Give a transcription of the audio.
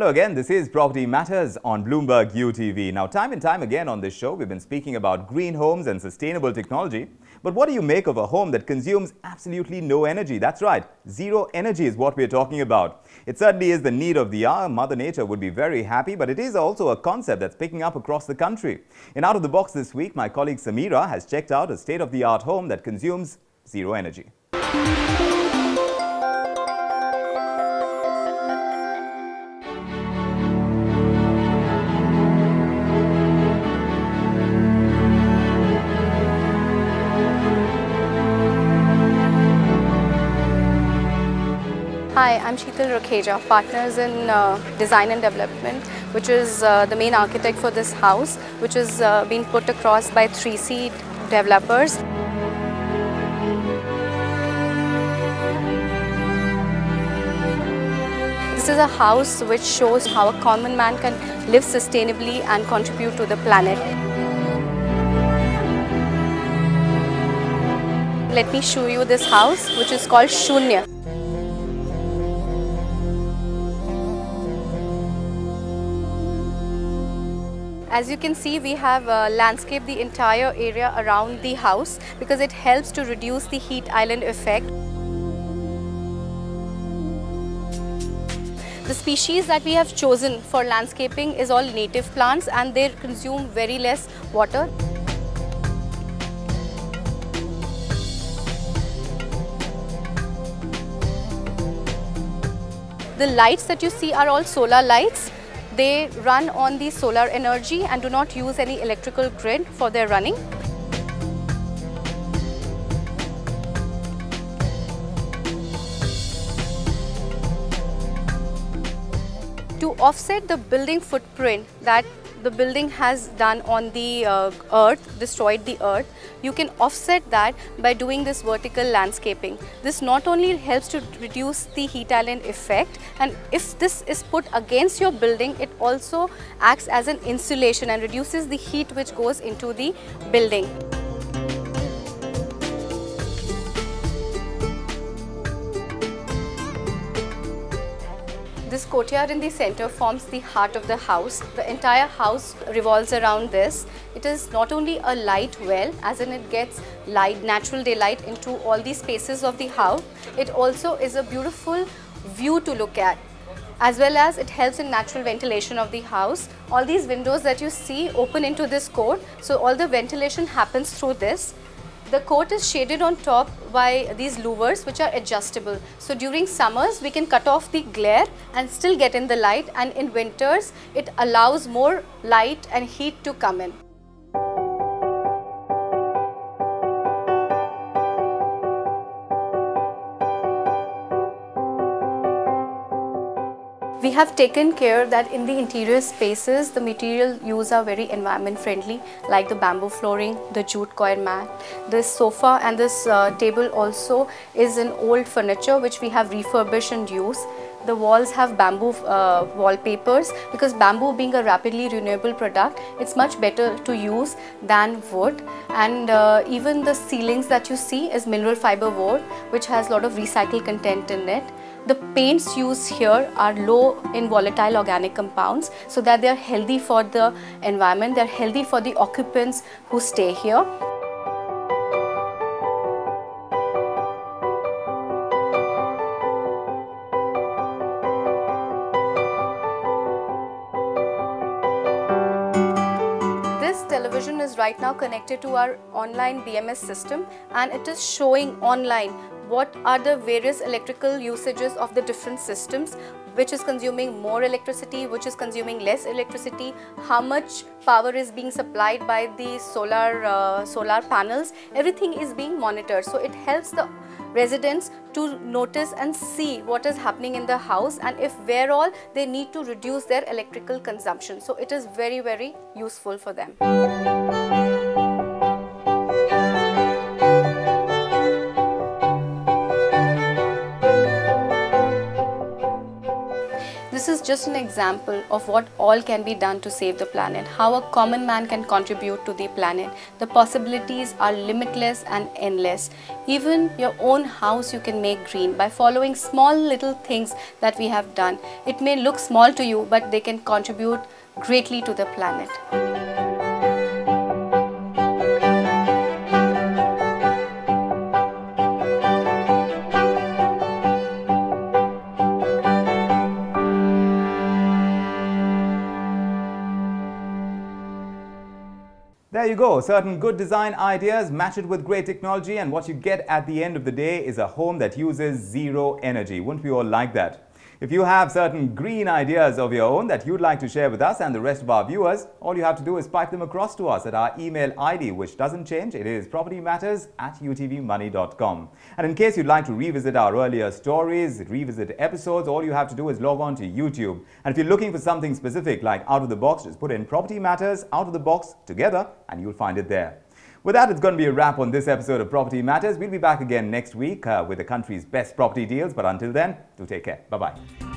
Hello again, this is Property Matters on Bloomberg UTV. Now, time and time again on this show, we've been speaking about green homes and sustainable technology. But what do you make of a home that consumes absolutely no energy? That's right, zero energy is what we're talking about. It certainly is the need of the hour. Mother Nature would be very happy, but it is also a concept that's picking up across the country. In Out of the Box this week, my colleague Samira has checked out a state-of-the-art home that consumes zero energy. Hi, I'm Sheetal Rakheja, partners in uh, design and development, which is uh, the main architect for this house, which is uh, being put across by 3C developers. This is a house which shows how a common man can live sustainably and contribute to the planet. Let me show you this house, which is called Shunya. As you can see, we have uh, landscaped the entire area around the house because it helps to reduce the heat island effect. The species that we have chosen for landscaping is all native plants and they consume very less water. The lights that you see are all solar lights they run on the solar energy and do not use any electrical grid for their running. To offset the building footprint that the building has done on the uh, earth, destroyed the earth, you can offset that by doing this vertical landscaping. This not only helps to reduce the heat island effect and if this is put against your building, it also acts as an insulation and reduces the heat which goes into the building. This courtyard in the center forms the heart of the house. The entire house revolves around this. It is not only a light well, as in it gets light, natural daylight into all the spaces of the house. It also is a beautiful view to look at as well as it helps in natural ventilation of the house. All these windows that you see open into this court, so all the ventilation happens through this. The coat is shaded on top by these louvers which are adjustable. So during summers we can cut off the glare and still get in the light and in winters it allows more light and heat to come in. We have taken care that in the interior spaces, the material used are very environment friendly like the bamboo flooring, the jute coir mat. This sofa and this uh, table also is an old furniture which we have refurbished and used. The walls have bamboo uh, wallpapers because bamboo being a rapidly renewable product, it's much better to use than wood. And uh, even the ceilings that you see is mineral fiber wood which has a lot of recycled content in it. The paints used here are low in volatile organic compounds so that they are healthy for the environment, they are healthy for the occupants who stay here. Is right now connected to our online BMS system and it is showing online what are the various electrical usages of the different systems which is consuming more electricity, which is consuming less electricity, how much power is being supplied by the solar, uh, solar panels, everything is being monitored. So it helps the residents to notice and see what is happening in the house and if where all they need to reduce their electrical consumption. So it is very, very useful for them. Just an example of what all can be done to save the planet, how a common man can contribute to the planet. The possibilities are limitless and endless. Even your own house you can make green by following small little things that we have done. It may look small to you, but they can contribute greatly to the planet. There you go, certain good design ideas, match it with great technology, and what you get at the end of the day is a home that uses zero energy. Wouldn't we all like that? If you have certain green ideas of your own that you'd like to share with us and the rest of our viewers, all you have to do is pipe them across to us at our email ID, which doesn't change. It is propertymatters at utvmoney.com. And in case you'd like to revisit our earlier stories, revisit episodes, all you have to do is log on to YouTube. And if you're looking for something specific like Out of the Box, just put in Property Matters, Out of the Box together, and you'll find it there. With that, it's going to be a wrap on this episode of Property Matters. We'll be back again next week uh, with the country's best property deals. But until then, do take care. Bye bye.